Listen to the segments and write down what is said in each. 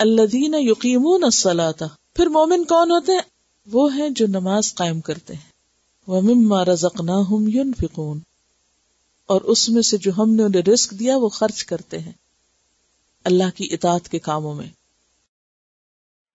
अल्लदीन युकीमून सलाता फिर मोमिन कौन होते हैं वो हैं जो नमाज कायम करते हैं वमिम्मा रजकनाहुम युनफिकून और उसमें से जो हमने उन्हें रिस्क दिया वो खर्च करते हैं अल्लाह की इतात के कामों में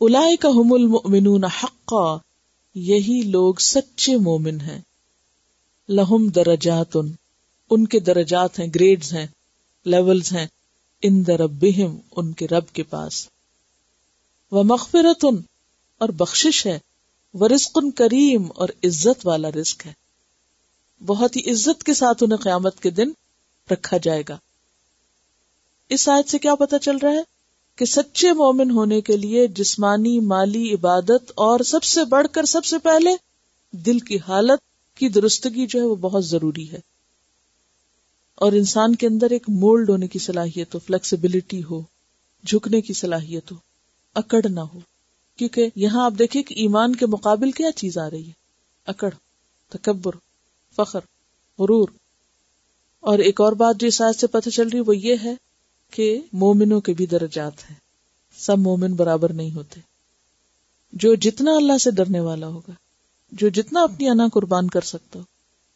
उलाय का हमुल मुमिनून हक्का, यही लोग सच्चे मोमिन हैं। लहुम दरजातुन, उनके दरजात हैं, ग्रेड्स हैं, लेवल्स हैं इन दरबिहिम उनके रब के पास। व मगफिरतुन, और बख्शिश है, व रिस्कुन करीम, और इज़्ज़त वाला रिस्क है। बहुत ही इज़्ज़त के साथ उन्हें क्यामत के दिन रखा जाएगा। इस आयत से क्या पता चल रहा है? कि सच्चे मोमिन होने के लिए जिस्मानी, माली इबादत और सबसे बढ़कर सबसे पहले दिल की हालत की दुरुस्तगी जो है वो बहुत ज़रूरी है। और इंसान के अंदर एक मोल्ड होने की सलाहियत हो, फ्लेक्सिबिलिटी हो, झुकने की सलाहियत हो, अकड़ ना हो। क्योंकि यहाँ आप देखिए कि ईमान के मुकाबिल क्या चीज़ आ रही है। अकड़ तकबर फखर, गुरूर। और एक और बात जो इस आयत से पता चल रही है, वो ये है कि मोमिनों के भी दर्जात हैं। सब मोमिन बराबर नहीं होते। जो जितना अल्लाह से डरने वाला होगा, जो जितना अपनी अना कुर्बान कर सकता हो,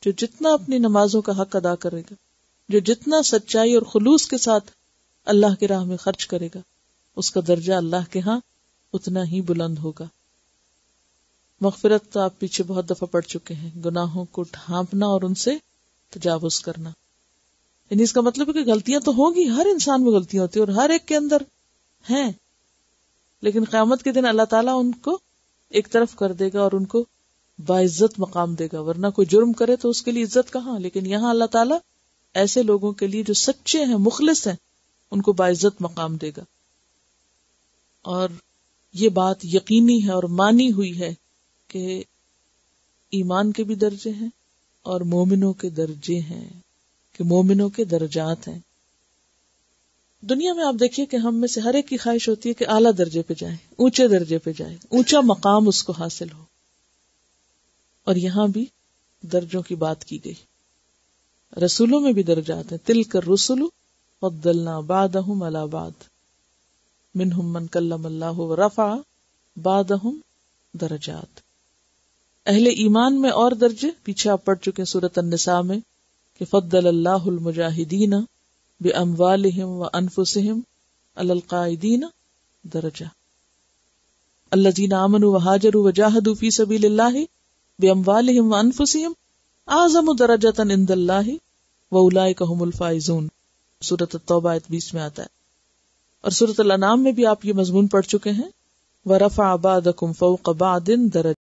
जो जितना अपनी नमाजों का हक अदा करेगा, जो जितना सच्चाई और खुलूस के साथ अल्लाह की राह में खर्च करेगा, उसका दर्जा अल्लाह के यहाँ उतना ही बुलंद होगा। मगफिरत तो आप पीछे बहुत दफ़ा पढ़ चुके हैं। गुनाहों को ढांपना और उनसे तजावुज करना। यानी इसका मतलब है कि गलतियाँ तो होंगी, हर इंसान में गलतियाँ होती है और हर एक के अंदर हैं। लेकिन क्यामत के दिन अल्लाह ताला उनको एक तरफ़ कर देगा और उनको बाइज्जत मकाम देगा, वरना कोई जुर्म करे तो उसके लिए इज़्ज़त कहाँ? लेकिन यहाँ अल्लाह ताला ऐसे लोगों के लिए जो सच्चे हैं, मुखलिस हैं, उनको बाइज्जत मकाम देगा। और ये बात यकीनी है और मानी हुई है कि ईमान के भी दर्जे हैं और मोमिनों के दर्जे हैं। कि मोमिनों के दर्जात हैं। दुनिया में आप देखिए कि हम में से हर एक की ख्वाहिश होती है कि आला दर्जे पे जाए, ऊँचे दर्जे पे जाए, ऊँचा मकाम उसको हासिल हो। और यहाँ भी दर्जों की बात की गई। रसूलों में भी दर्जात हैं। तिल कर रसुलु फद्दलना बादहुम अला बाद। मिनहुम मन कल्लम अल्लाह रफा बादहुम दर्जात। अहले ईमान में और दर्जे पीछे आप पढ़ चुके सूरत निसा में। कि फद्दल अल्लाहुल मुजाहिदीन बे अमवालिहिम व अनफुसिहिम अलल कायदीन दर्जा। अल्लजीन आमनु व हाजरु व जाहदु फ़ी सबीलिल्लाहि बे अमवालिहिम व अनफुसिहिम आज़म दरजतन इंदल्लाहि व उलाइका हुमुल फाइजून। सूरत तौबा 20 में आता है। और सूरत अल-अनाम में भी आप ये मजमून पढ़ चुके हैं। व रफा बादकुम फौक बादिन दरज।